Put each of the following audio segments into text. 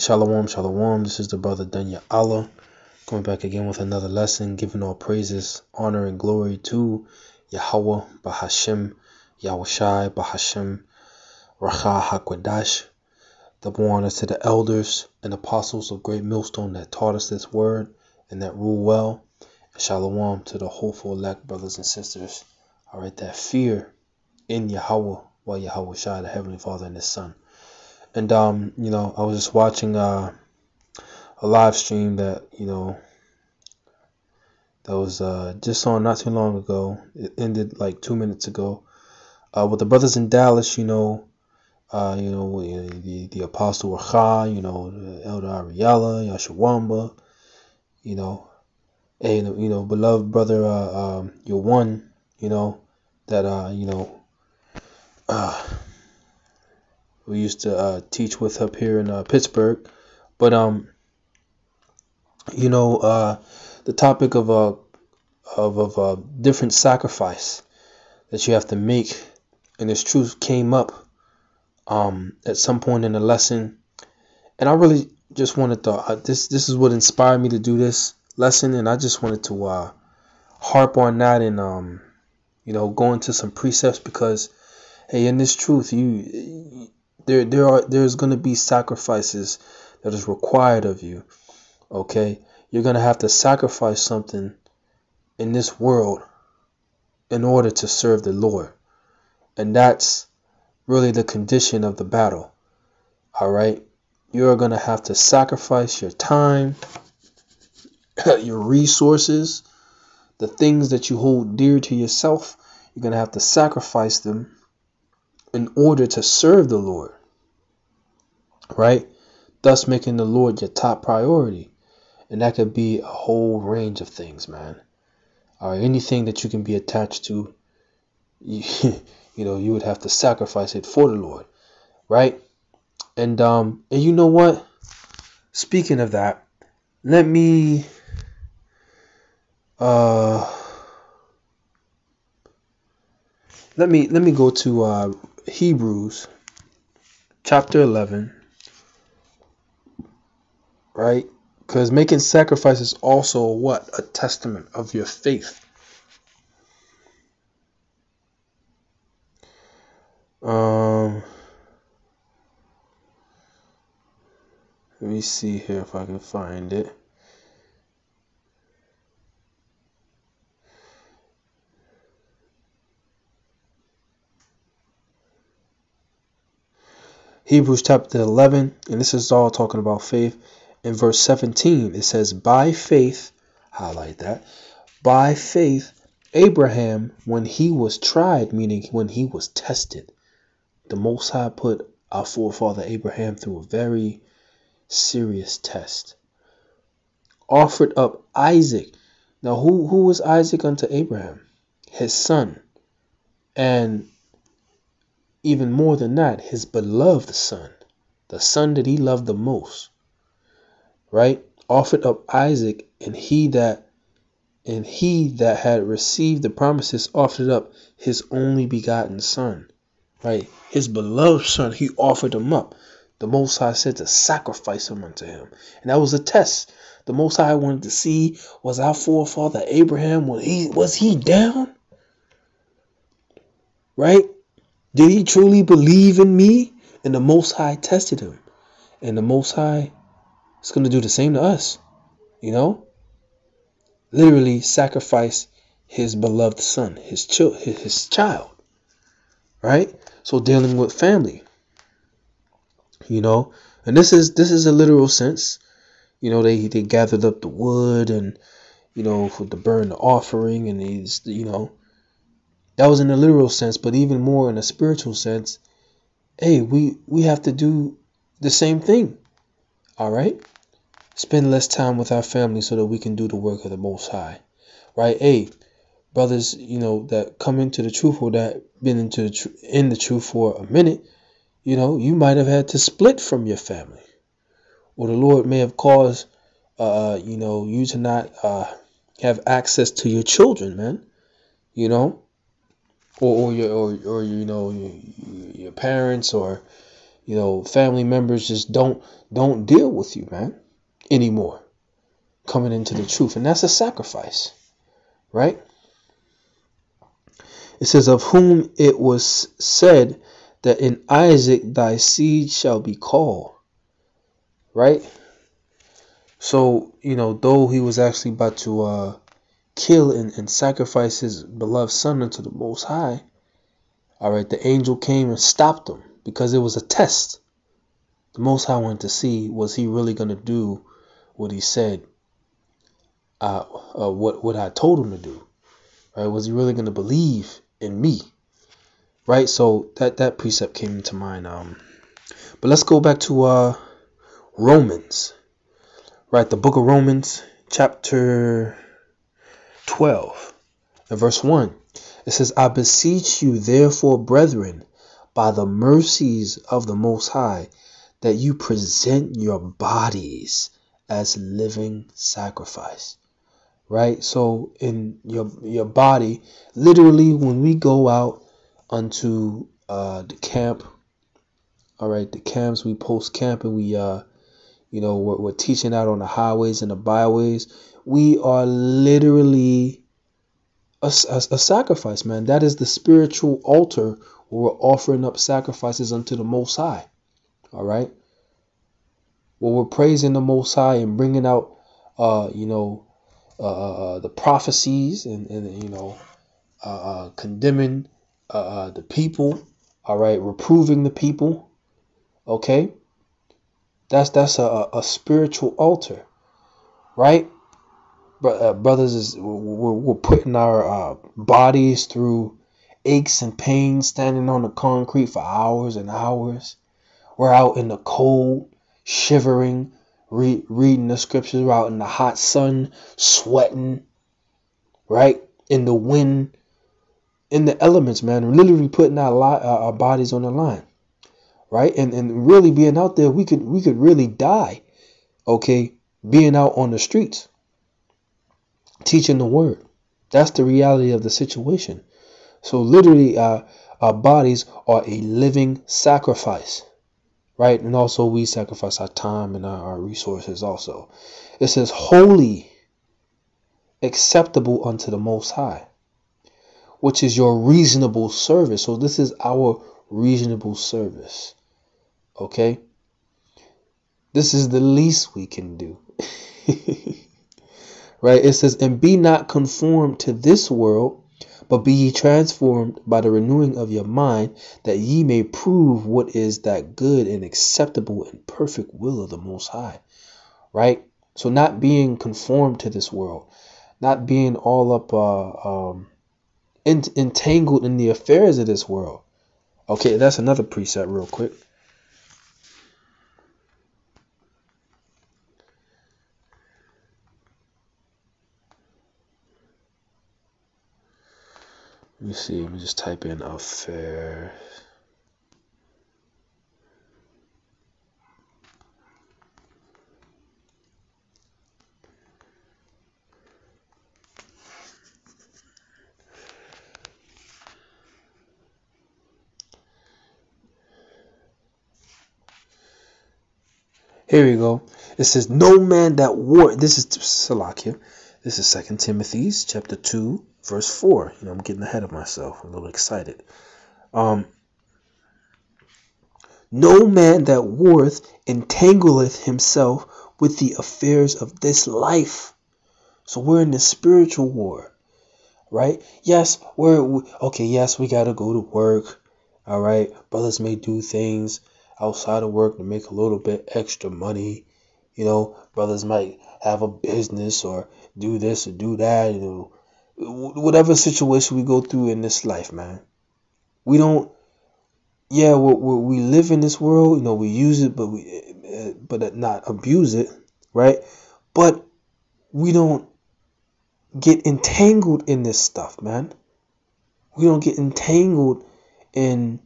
Shalom, shalom. This is the brother Dunya Allah coming back again with another lesson, giving all praises, honor, and glory to Yahweh, Bahashim, Yahushai, Bahashim, Racha HaKwadash. Double honor to the elders and apostles of Great Millstone that taught us this word and that rule well. And shalom to the hopeful elect brothers and sisters. All right, that fear in Yahweh, while Yahweh Shai, the Heavenly Father, and His Son. And um, you know, I was just watching uh, a live stream that you know that was uh, just on not too long ago. It ended like two minutes ago. Uh, with the brothers in Dallas, you know, uh, you know the the Apostle Racha, you know, Elder Ariella, Yashawamba, you know, and you know, beloved brother, uh, um, your one, you know, that uh, you know, uh we used to uh, teach with up here in uh, Pittsburgh. But um, you know, uh, the topic of a uh, of of a uh, different sacrifice that you have to make, and this truth came up um at some point in the lesson, and I really just wanted to uh, this this is what inspired me to do this lesson, and I just wanted to uh harp on that and um you know go into some precepts because hey in this truth you there there are there's going to be sacrifices that is required of you okay? You're going to have to sacrifice something in this world in order to serve the lord. And that's really the condition of the battle all right? You're going to have to sacrifice your time your resources the things that you hold dear to yourself. You're going to have to sacrifice them in order to serve the Lord, right? Thus making the Lord your top priority. And that could be a whole range of things, man. Or anything that you can be attached to, you, you know, you would have to sacrifice it for the Lord, right? And um, and you know what? Speaking of that, let me uh let me let me go to uh Hebrews chapter 11, right? Because making sacrifice is also what? A testament of your faith. Um, let me see here if I can find it. Hebrews chapter 11, and this is all talking about faith. In verse 17, it says, By faith, highlight that, by faith, Abraham, when he was tried, meaning when he was tested, the Most High put our forefather Abraham through a very serious test. Offered up Isaac. Now, who, who was Isaac unto Abraham? His son. And even more than that, his beloved son, the son that he loved the most, right? Offered up Isaac, and he that and he that had received the promises offered up his only begotten son, right? His beloved son, he offered him up. The Most High said to sacrifice him unto him. And that was a test. The Most High wanted to see was our forefather Abraham, was he was he down? Right? Did he truly believe in me? And the Most High tested him. And the Most High is going to do the same to us. You know? Literally sacrifice his beloved son, his, ch- his child. Right? So dealing with family. You know? And this is this is a literal sense. You know, they, they gathered up the wood and you know, for the burn the offering and these you know that was in a literal sense, but even more in a spiritual sense. Hey, we we have to do the same thing. All right? Spend less time with our family so that we can do the work of the Most High. Right? Hey, brothers, you know, that come into the truth or that been into the in the truth for a minute, you know, you might have had to split from your family. Or the Lord may have caused uh, you know, you to not uh have access to your children, man. You know, or, or your or, or you know your, your parents or you know, family members just don't don't deal with you, man, anymore. Coming into the truth, and that's a sacrifice, right? It says, Of whom it was said that in Isaac thy seed shall be called. Right? So, you know, though he was actually about to uh, kill and, and sacrifice his beloved son unto the Most High, all right, the angel came and stopped him because it was a test. The Most High wanted to see was he really going to do what he said, uh, what what I told him to do, right? Was he really going to believe in me, right? So that that precept came to mind. Um, but let's go back to uh, Romans, right? The book of Romans, chapter twelve, and verse one. It says, "I beseech you, therefore, brethren, by the mercies of the Most High, that you present your bodies as living sacrifice." right? So in your your body, literally, when we go out onto uh, the camp, all right, the camps we post camp and we uh, you know, we're, we're teaching out on the highways and the byways. We are literally a, a, a sacrifice, man. That is the spiritual altar where we're offering up sacrifices unto the Most High. All right. Well, we're praising the Most High and bringing out, uh, you know, uh, uh, uh, the prophecies and, and you know uh, condemning the people all right reproving the people okay? That's that's a, a spiritual altar right? Uh, brothers is we're, we're putting our uh, bodies through aches and pains standing on the concrete for hours and hours. We're out in the cold shivering read, reading the scriptures out in the hot sun, sweating, right? In the wind, in the elements, man. Literally putting our, li- our bodies on the line, right? And and really being out there, we could we could really die, okay? Being out on the streets, teaching the word. That's the reality of the situation. So literally, uh, our bodies are a living sacrifice right? And also we sacrifice our time and our, our resources also. It says, holy, acceptable unto the Most High, which is your reasonable service. So this is our reasonable service. Okay? This is the least we can do. right? It says, and be not conformed to this world, but be ye transformed by the renewing of your mind, that ye may prove what is that good and acceptable and perfect will of the Most High. Right? So, not being conformed to this world, not being all up uh, um, ent entangled in the affairs of this world. Okay, that's another precept, real quick. Let me see. Let me just type in affair. Here we go. It says, "No man that war." This is Salakia. This is Second Timothy's chapter two, verse 4. You know, I'm getting ahead of myself. I'm a little excited. Um, no man that warreth entangleth himself with the affairs of this life. So we're in the spiritual war, right? Yes, we're okay. Yes, we got to go to work. All right, brothers may do things outside of work to make a little bit extra money. You know, brothers might have a business or do this or do that. You know, whatever situation we go through in this life, man. We don't. Yeah, we we live in this world. You know, we use it, but we uh, but not abuse it, right? But we don't get entangled in this stuff, man. We don't get entangled in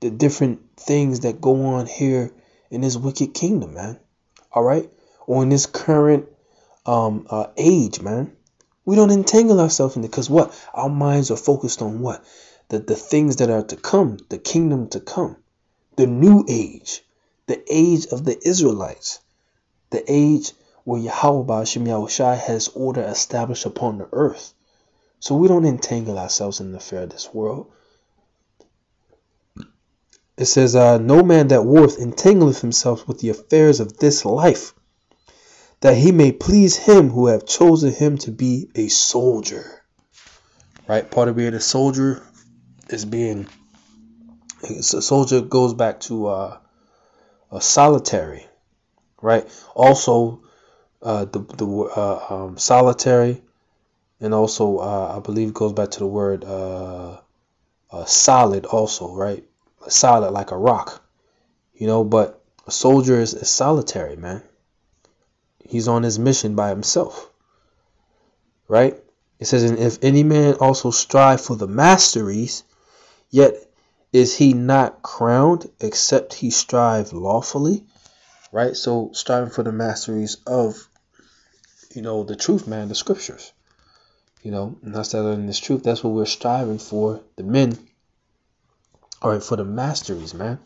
the different things that go on here in this wicked kingdom, man. All right, or in this current um uh, age, man. We don't entangle ourselves in it because what? Our minds are focused on what? The, the things that are to come, the kingdom to come, the new age, the age of the Israelites, the age where Yahweh Ba'ashim Yahushai has order established upon the earth. So we don't entangle ourselves in the affair of this world. It says, uh, No man that warreth entangleth himself with the affairs of this life, that he may please him who have chosen him to be a soldier. Right? Part of being a soldier is being a soldier goes back to uh, a solitary, right? Also, uh, the the uh, um, solitary, and also uh, I believe goes back to the word uh, solid. Also, right? Solid like a rock, you know. But a soldier is, is solitary, man. He's on his mission by himself, right? It says, and if any man also strive for the masteries, yet is he not crowned except he strive lawfully? Right? So striving for the masteries of you know the truth, man, the scriptures. You know, and that's that in this truth. That's what we're striving for. The men All right, for the masteries, man.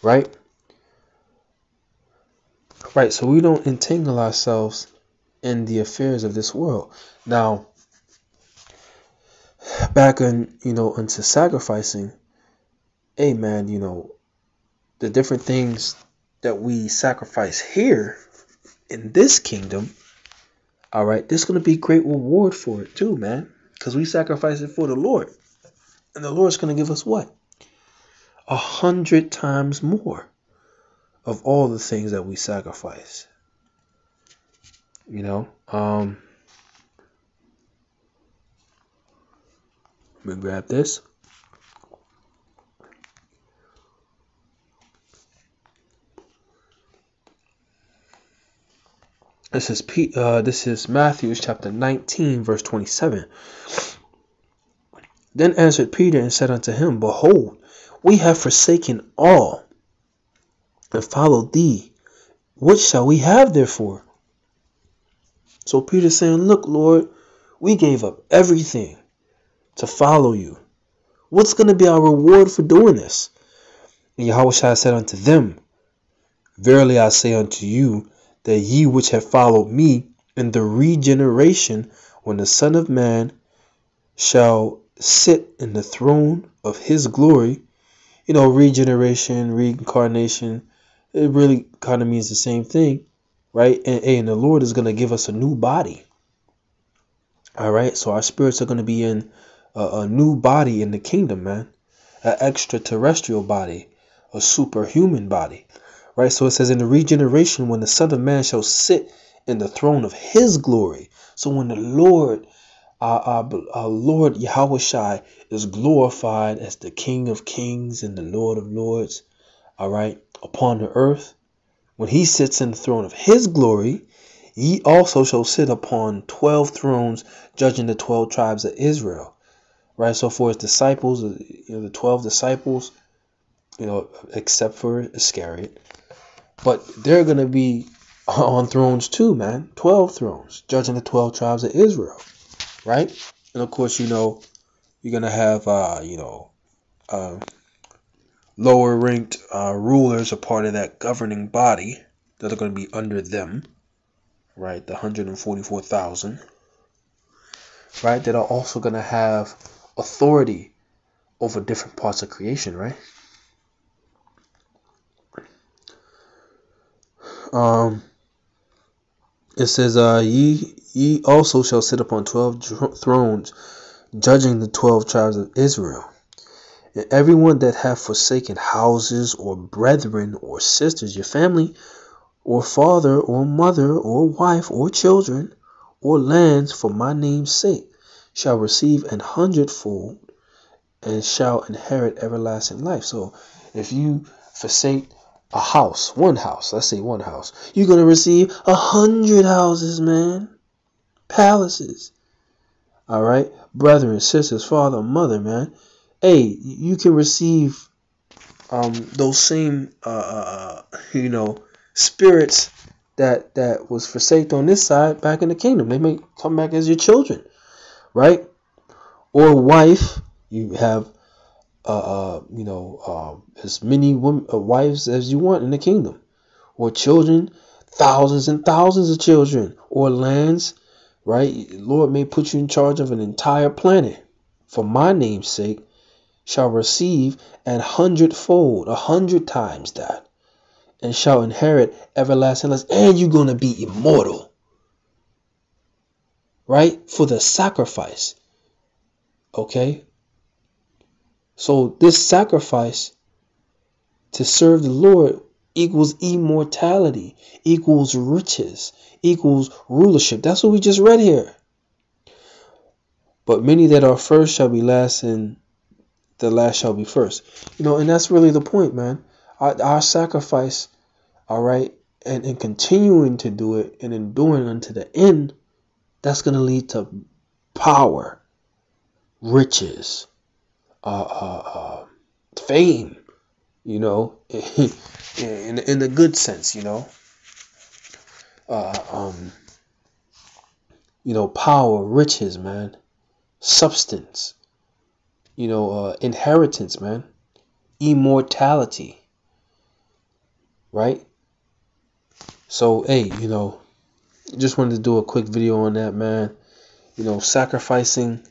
Right? Right, so we don't entangle ourselves in the affairs of this world. Now, back on, you know, into sacrificing, hey man, you know, the different things that we sacrifice here in this kingdom, all right, there's going to be great reward for it too, man, because we sacrifice it for the Lord. And the Lord's going to give us what? A hundred times more of all the things that we sacrifice. You know, um, let me grab this. This is Pete, uh, this is Matthew chapter 19, verse 27. Then answered Peter and said unto him, Behold, we have forsaken all and followed thee. What shall we have therefore? So Peter saying, Look, Lord, we gave up everything to follow you. What's going to be our reward for doing this? And Yahweh said unto them, Verily I say unto you, that ye which have followed me in the regeneration, when the Son of Man shall sit in the throne of his glory. You know, regeneration, reincarnation, it really kind of means the same thing, right? And, and the Lord is going to give us a new body. All right, so our spirits are going to be in a, a new body in the kingdom, man. An extraterrestrial body, a superhuman body. Right? So it says, in the regeneration, when the Son of Man shall sit in the throne of his glory. So when the Lord, our, our, our Lord Yahweh Shai is glorified as the King of kings and the Lord of lords, all right, upon the earth, when he sits in the throne of his glory, ye also shall sit upon 12 thrones, judging the 12 tribes of Israel. Right? So for his disciples, you know, the 12 disciples, you know, except for Iscariot, but they're going to be on thrones too, man. 12 thrones, judging the 12 tribes of Israel, right? And of course, you know, you're going to have, uh, you know, uh, lower ranked uh, rulers, are part of that governing body that are going to be under them, right? The 144,000, right? That are also going to have authority over different parts of creation, right? um, it says, uh, ye, ye also shall sit upon twelve thrones, judging the twelve tribes of Israel. And everyone that hath forsaken houses, or brethren, or sisters, your family, or father, or mother, or wife, or children, or lands for my name's sake, shall receive an hundredfold and shall inherit everlasting life. So if you forsake a house, one house, let's say one house, you're going to receive a hundred houses, man. Palaces. All right. Brethren, sisters, father, mother, man. Hey, you can receive um, those same, uh, uh, uh, you know, spirits that that was forsaken on this side back in the kingdom. They may come back as your children, right? Or wife. You have uh, uh you know, uh, as many women, uh, wives as you want in the kingdom, or children, thousands and thousands of children, or lands, right? Lord may put you in charge of an entire planet for my name's sake, shall receive an hundredfold, a hundred times that, and shall inherit everlasting life. And you're going to be immortal, right? For the sacrifice. Okay? So, this sacrifice to serve the Lord equals immortality, equals riches, equals rulership. That's what we just read here. But many that are first shall be last, and the last shall be first. You know, and that's really the point, man. Our, our sacrifice, all right, and, and continuing to do it and enduring unto the end, that's going to lead to power, riches, uh, uh, uh, fame, you know, in, in the good sense, you know. Uh, um, you know, power, riches, man, substance, you know, uh, inheritance, man, immortality, right? So, hey, you know, just wanted to do a quick video on that, man. You know, sacrificing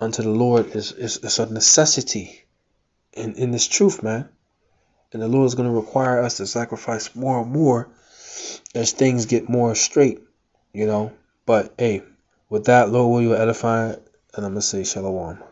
unto the Lord is, is, is a necessity in, in this truth, man. And the Lord is going to require us to sacrifice more and more as things get more straight, you know. But hey, with that, Lord, will you edify? And I'm going to say shalom.